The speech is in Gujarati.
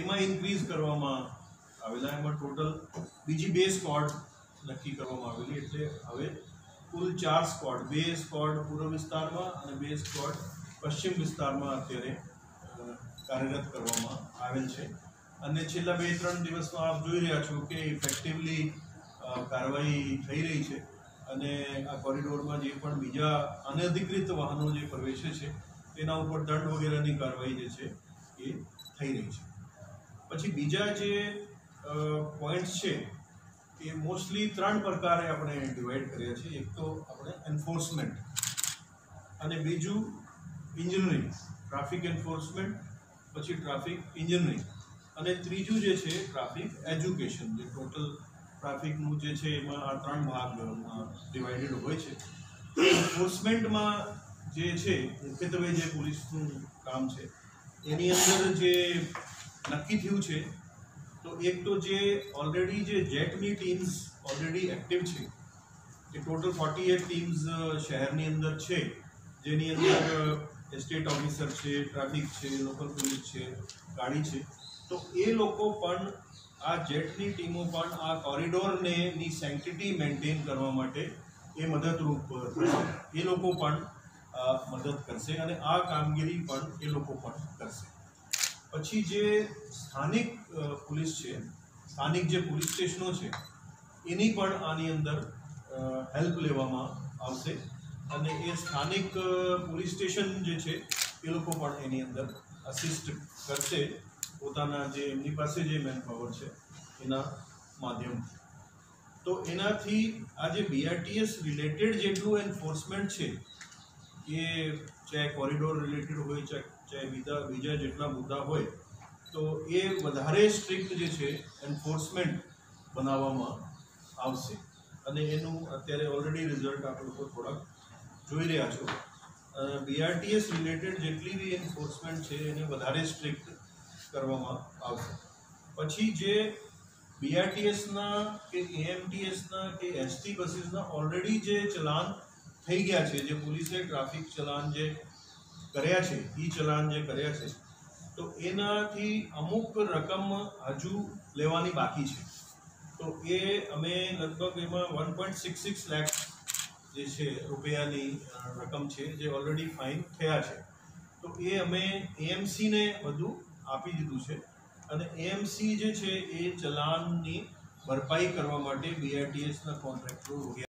એમાં ઇન્ક્રીઝ કરવામાં આવેલા. એમાં ટોટલ બીજી બે સ્કોડ નક્કી કરવામાં આવેલી. એટલે હવે કુલ ચાર સ્કોડ બે સ્કોડ પૂર્વ વિસ્તારમાં અને બે સ્કોડ પશ્ચિમ વિસ્તારમાં અત્યારે કાર્યરત કરવામાં આવેલ છે. અને છેલ્લા બે ત્રણ દિવસમાં આપ જોઈ રહ્યા છો કે ઇફેક્ટિવલી કાર્યવાહી થઈ રહી છે. અને આ કોરિડોરમાં જે પણ બીજા અનધિકૃત વાહનો જે પ્રવેશે છે, તેના ઉપર દંડ વગેરેની કાર્યવાહી જે છે એ થઈ રહી છે. પછી બીજા જે પોઈન્ટ્સ છે, એ મોસ્ટલી ત્રણ પ્રકારે આપણે ડિવાઈડ કર્યા છે એક તો આપણે એન્ફોર્સમેન્ટ અને બીજું ઇન્જિનિયરિંગ ટ્રાફિક એન્ફોર્સમેન્ટ પછી ટ્રાફિક ઇન્જિનિયરિંગ અને ત્રીજું જે છે ટ્રાફિક એજ્યુકેશન જે ટોટલ ટ્રાફિકનું જે છે, એમાં આ ત્રણ ભાગમાં ડિવાઇડેડ હોય છે. એન્ફોર્સમેન્ટમાં જે છે, મુખ્યત્વે જે પોલીસનું કામ છે, એની અંદર જે નક્કી થયું છે. તો એક તો જે ઓલરેડી જે જેટની ટીમ્સ ઓલરેડી એક્ટિવ છે એ ટોટલ ફોર્ટી એટ ટીમ્સ શહેરની અંદર છે, જેની અંદર એસ્ટેટ ઓફિસર છે ટ્રાફિક છે લોકલ પોલીસ છે, ગાડી છે. તો એ લોકો પણ આ જેટની ટીમો પણ આ કોરિડોરને ની સેન્ટિટી મેન્ટેન કરવા માટે એ મદદરૂપ થશે. એ લોકો પણ મદદ કરશે અને આ કામગીરી પણ એ લોકો પણ કરશે. પછી જે સ્થાનિક પોલીસ છે, સ્થાનિક જે પોલીસ સ્ટેશનો છે, એની પણ આની અંદર હેલ્પ લેવામાં આવશે. અને એ સ્થાનિક પોલીસ સ્ટેશન જે છે, એ લોકો પણ એની અંદર અસિસ્ટ કરશે પોતાના જે, એમની પાસે જે મેન પાવર છે, એના માધ્યમથી તો એનાથી આ જે બીઆરટીએસ રિલેટેડ જેટલું એન્ફોર્સમેન્ટ છે, એ ચાહે કોરિડોર રિલેટેડ હોય, ચાહે ચાહે બીજા બીજા જેટલા મુદ્દા હોય, તો એ વધારે સ્ટ્રિક્ટ જે છે એન્ફોર્સમેન્ટ બનાવવામાં આવશે. અને એનું અત્યારે ઓલરેડી રિઝલ્ટ આપણે લોકો થોડાક જોઈ રહ્યા છો. બીઆરટીએસ રિલેટેડ જેટલી બી એન્ફોર્સમેન્ટ છે, એને વધારે સ્ટ્રિક્ટ કરવામાં આવશે. પછી જે બીઆરટીએસના કે એએમટીએસના કે એસટી બસીસના ઓલરેડી જે ચલાન થઈ ગયા છે, જે પોલીસે ટ્રાફિક ચલાન જે કર્યા છે, ઈ ચલાન જે કર્યા છે, તો એનાથી અમુક રકમ હજુ લેવાની બાકી છે. તો એ અમે લગભગ એમાં વન પોઈન્ટ સિક્સ સિક્સ લેખ જે છે, રૂપિયાની રકમ છે, જે ઓલરેડી ફાઇન થયા છે. તો એ અમે એએમસીને બધું આપી દીધું છે અને એએમસી જે છે, એ ચલાનની ભરપાઈ કરવા માટે બીઆરટીએસના કોન્ટ્રાક્ટરો